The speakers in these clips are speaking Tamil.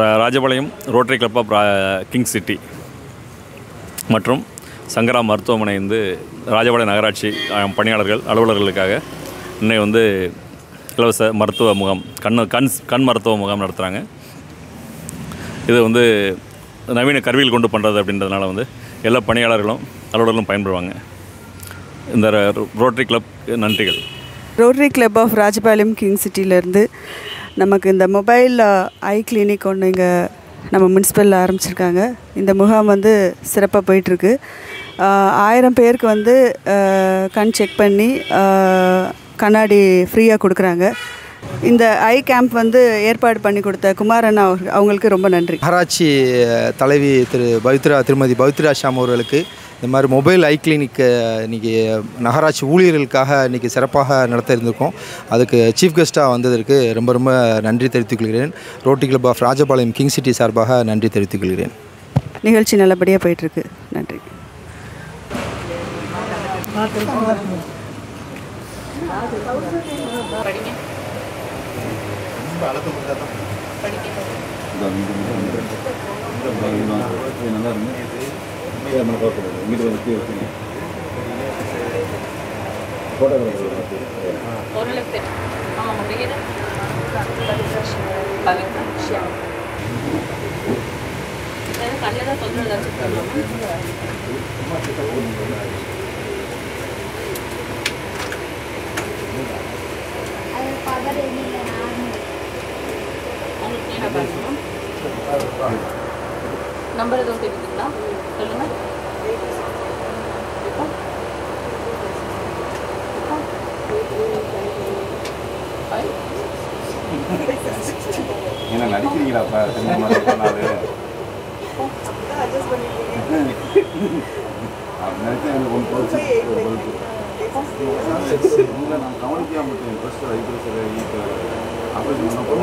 Raw- Rajapalayam rotary club of king city மற்றும் சங்கரா மருத்துவமனை வந்து ராஜபாளையம் நகராட்சி பணியாளர்கள் அலுவலர்களுக்காக இன்னைக்கு வந்து இலவச மருத்துவ முகாம் கண் கண் கண் மருத்துவ முகாம் நடத்துகிறாங்க இது வந்து நவீன கருவியில் கொண்டு பண்ணுறது அப்படின்றதுனால வந்து எல்லா பணியாளர்களும் அலுவலர்களும் பயன்படுவாங்க இந்த ரோ- ரோட்டரி கிளப் நன்றிகள் rotary club of Rajapalayam king சிட்டியிலேருந்து நமக்கு இந்த மொபைல் ஐ கிளினிக் ஒன்று இங்கே நம்ம முனிசிபலில் ஆரம்பிச்சிருக்காங்க. இந்த முகாம் வந்து சிறப்பாக போயிட்டுருக்கு. ஆயிரம் பேருக்கு வந்து கண் செக் பண்ணி கண்ணாடி ஃப்ரீயாக கொடுக்குறாங்க. இந்த ஐ கேம்ப் வந்து ஏற்பாடு பண்ணி கொடுத்த குமாரண்ணா அவங்க- அவங்களுக்கு ரொம்ப நன்றி. நகராட்சி அஹ், தலைவி திரு பவித்ரா திருமதி பவித்ரா ஷாம் அவர்களுக்கு இந்த மாதிரி மொபைல் ஐ கிளினிக் இன்றைக்கி நகராட்சி ஊழியர்களுக்காக இன்றைக்கி சிறப்பாக நடத்த இருந்திருக்கோம் அதுக்கு சீஃப் கெஸ்ட்டாக வந்ததற்கு ரொம்ப ரொம்ப நன்றி தெரிவித்துக் கொள்கிறேன் rotary club of Rajapalayam king city சார்பாக நன்றி தெரிவித்துக் கொள்கிறேன் நிகழ்ச்சி நல்லபடியாக போயிட்டுருக்கு. நன்றி. ஓரளவுக்கு ஆமாம் பேர் பவித்ரா ஷியாம் கண்ணில் தான் தொந்தரவு ஏதாச்சும் பண்ணலாமா உங்களுக்கு என்ன நடிக்கிறீங்களாப்பா சினிமா சொன்னாலே அப்படி நினைச்சா எனக்கு ஒன்று போச்சு. இல்லை நான் கவனிக்காம விட்டேன் ஃபஸ்ட்டு ரைட்டு சரி இப்போ ஆப்ரேஷன் பண்ண போகிறோம்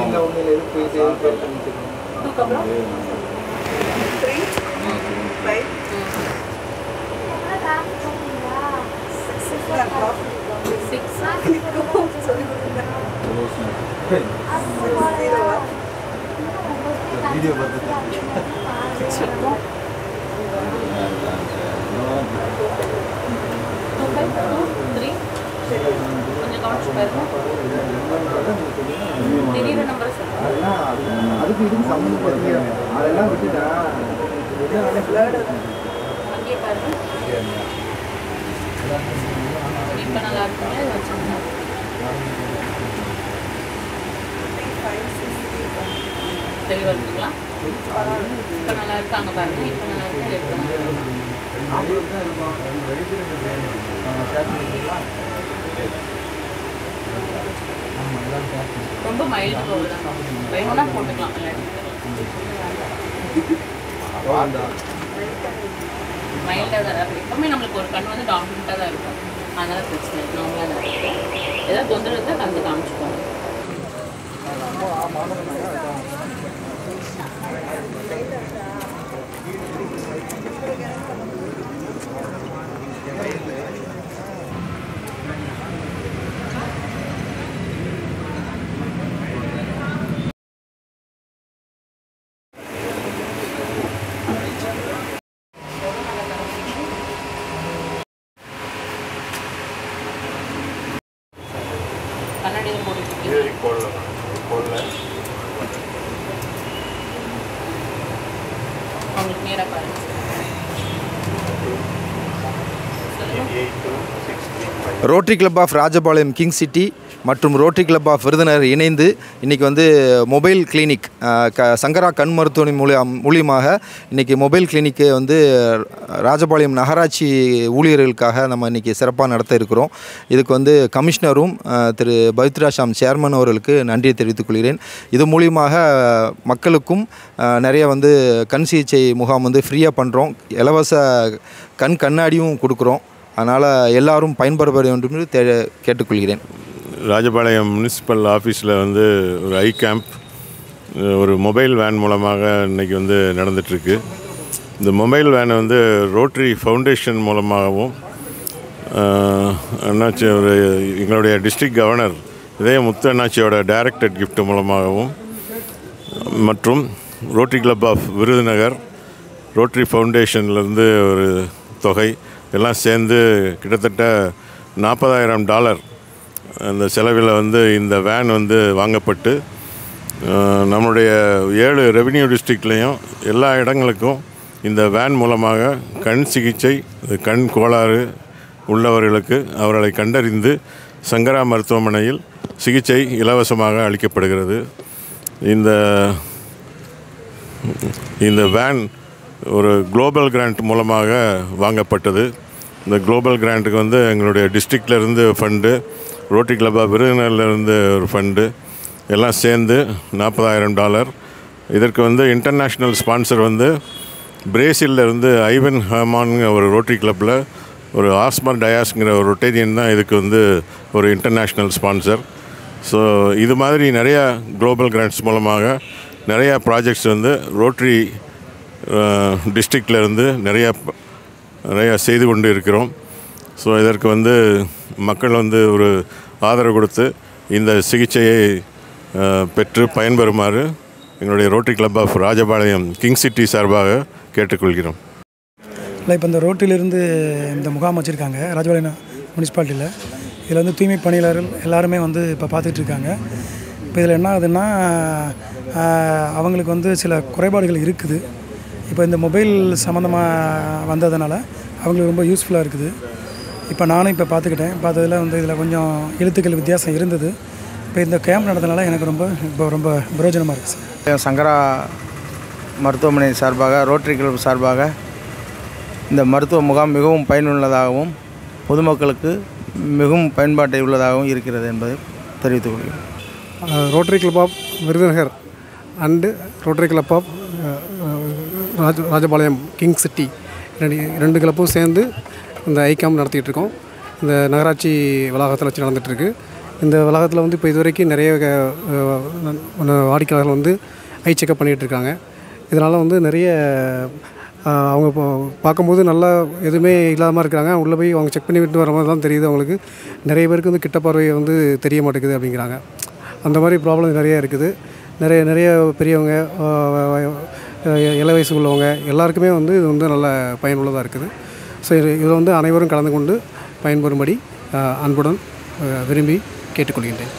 சிக்ஸ் அதுக்கு இதுக்கு சம்மந்தப்படுத்தி அதெல்லாம் விட்டுட்டா இப்போ நல்லா இருக்குங்க இதை தெளிவாக இருக்குங்களா இப்போ நல்லா இருக்காங்க பாருங்க. இப்போ நல்லா இருக்கு இப்போ நல்லா இருக்கு ரொம்ப மைல்டு பவுல் தான் வேணும்னா போட்டுக்கலாம் மைல்டாக தான் இருக்கும். எப்பவுமே நம்மளுக்கு ஒரு கண் வந்து டாமினண்ட்டாக தான் இருக்கும். அதனால பிரச்சனை இல்லை. நார்மலாக தான் இருக்கும். ஏதாவது தொந்தரவு இருந்தால் கண்டு காமிச்சுக்கோங்க. கண்ணாடி எதுவும் போட்டுருக்கீங்க அவங்களுக்கு நேராக பாருங்க rotary club of Rajapalayam king city மற்றும் ரோட்டரி கிளப் ஆஃப் விருதுநகர் இணைந்து இன்றைக்கி வந்து மொபைல் கிளினிக் க சங்கரா கண் மருத்துவமனை மூலியம் மூலியமாக இன்றைக்கி மொபைல் கிளினிக்கு வந்து ராஜபாளையம் நகராட்சி ஊழியர்களுக்காக நம்ம இன்றைக்கி சிறப்பாக நடத்த இருக்கிறோம். இதுக்கு வந்து கமிஷனரும் திரு பவித்ரா ஷாம் சேர்மன் அவர்களுக்கு நன்றியை தெரிவித்துக் கொள்கிறேன். இது மூலியமாக மக்களுக்கும் நிறைய வந்து கண் சிகிச்சை முகாம் வந்து ஃப்ரீயாக பண்ணுறோம் இலவச கண் கண்ணாடியும் கொடுக்குறோம். அதனால் எல்லாரும் பயன்பெற வேண்டும் என்று தே கேட்டுக்கொள்கிறேன். ராஜபாளையம் முனிசிபல் ஆஃபீஸில் வந்து ஒரு ஐ கேம்ப் ஒரு மொபைல் வேன் மூலமாக இன்றைக்கி வந்து நடந்துகிட்ருக்கு இந்த மொபைல் வேனை வந்து ரோட்டரி ஃபவுண்டேஷன் மூலமாகவும் அண்ணாச்சி ஒரு எங்களுடைய டிஸ்ட்ரிக்ட் கவர்னர் இதய முத்து அண்ணாச்சியோட டைரக்டட் கிஃப்ட் மூலமாகவும் மற்றும் rotary club of Virudhunagar rotary ஃபவுண்டேஷன்லேருந்து ஒரு தொகை எல்லாம் சேர்ந்து கிட்டத்தட்ட நாற்பதாயிரம் டாலர் அந்த செலவில் வந்து இந்த வேன் வந்து வாங்கப்பட்டு நம்முடைய நம்மளுடைய ஏழு ரெவின்யூ டிஸ்ட்ரிக்ட்லேயும் எல்லா இடங்களுக்கும் இந்த வேன் மூலமாக கண் சிகிச்சை கண் கோளாறு உள்ளவர்களுக்கு அவர்களை கண்டறிந்து சங்கரா மருத்துவமனையில் சிகிச்சை இலவசமாக அளிக்கப்படுகிறது. இந்த இந்த வேன் ஒரு குளோபல் கிராண்ட் மூலமாக வாங்கப்பட்டது. இந்த குளோபல் கிராண்ட்டுக்கு வந்து எங்களுடைய டிஸ்ட்ரிக்ட்ல இருந்து ஃபண்டு ரோட்டரி கிளப்பாக விருதுநகர்லேருந்து ஒரு ஃபண்டு எல்லாம் சேர்ந்து நாற்பதாயிரம் டாலர் இதற்கு வந்து இன்டர்நேஷ்னல் ஸ்பான்சர் வந்து பிரேசிலிருந்து ஐவன் ஹமான்ங்கிற ஒரு ரோட்டரி கிளப்பில் ஒரு ஆஸ்மர் டயாஸ்ங்கிற ஒரு ரொட்டேரியன் தான் இதுக்கு வந்து ஒரு இன்டர்நேஷ்னல் ஸ்பான்சர் ஸோ இது மாதிரி நிறையா குளோபல் கிராண்ட்ஸ் மூலமாக நிறையா ப்ராஜெக்ட்ஸ் வந்து ரோட்ரி டிஸ்ட்ரிக்டில் uh, இருந்து நிறையா நிறையா செய்து கொண்டு இருக்கிறோம். ஸோ இதற்கு வந்து மக்கள் வந்து ஒரு ஆதரவு கொடுத்து இந்த சிகிச்சையை பெற்று பயன்பெறுமாறு எங்களுடைய rotary club of Rajapalayam king city சார்பாக கேட்டுக்கொள்கிறோம். இல்லை இப்போ இந்த ரோட்டிலிருந்து இந்த முகாம் வச்சுருக்காங்க ராஜபாளையம் முனிசிபாலிட்டியில். இதில் வந்து தூய்மை பணியாளர்கள் எல்லாருமே வந்து இப்போ பார்த்துட்டு இருக்காங்க இப்போ இதில் என்ன ஆகுதுன்னா அவங்களுக்கு வந்து சில குறைபாடுகள் இருக்குது. இப்போ இந்த மொபைல் சம்மந்தமாக வந்ததுனால அவங்களுக்கு ரொம்ப யூஸ்ஃபுல்லாக இருக்குது. இப்போ நானும் இப்போ பார்த்துக்கிட்டேன். பார்த்ததில் வந்து இதில் கொஞ்சம் எழுத்துக்கள் வித்தியாசம் இருந்தது. இப்போ இந்த கேம்ப் நடந்ததுனால எனக்கு ரொம்ப இப்போ ரொம்ப பிரயோஜனமாக இருக்குது சார். சங்கரா மருத்துவமனை சார்பாக ரோட்டரி கிளப் சார்பாக இந்த மருத்துவ முகாம் மிகவும் பயனுள்ளதாகவும் பொதுமக்களுக்கு மிகவும் பயன்பாட்டை உள்ளதாகவும் இருக்கிறது என்பதை தெரிவித்துக் கொள்கிறேன். Rotary club of Virudhunagar and rotary club of Raja Rajapalayam king city ரெண்டு ரெண்டு கிளப்பும் சேர்ந்து இந்த ஐகாம் நடத்திட்டு இருக்கோம் இந்த நகராட்சி வளாகத்தில் வச்சு நடந்துகிட்ருக்கு இந்த வளாகத்தில் வந்து இப்போ இது வரைக்கும் நிறைய வாடிக்கையாளர்கள் வந்து ஐ செக்கப் பண்ணிகிட்டு இருக்காங்க இதனால் வந்து நிறைய அவங்க பார்க்கும்போது நல்லா எதுவுமே இல்லாமல் இருக்கிறாங்க உள்ளே போய் அவங்க செக் பண்ணி விட்டு வரும்போது தான் தெரியுது அவங்களுக்கு நிறைய பேருக்கு வந்து கிட்ட பார்வை வந்து தெரிய மாட்டேங்குது அப்படிங்கிறாங்க அந்த மாதிரி ப்ராப்ளம் நிறைய இருக்குது நிறைய நிறைய பெரியவங்க இள வயசு உள்ளவங்க எல்லாருக்குமே வந்து இது வந்து நல்ல பயனுள்ளதாக இருக்குது ஸோ இது இதில் வந்து அனைவரும் கலந்து கொண்டு பயன்பெறும்படி அன்புடன் விரும்பி கேட்டுக்கொள்கின்றேன்.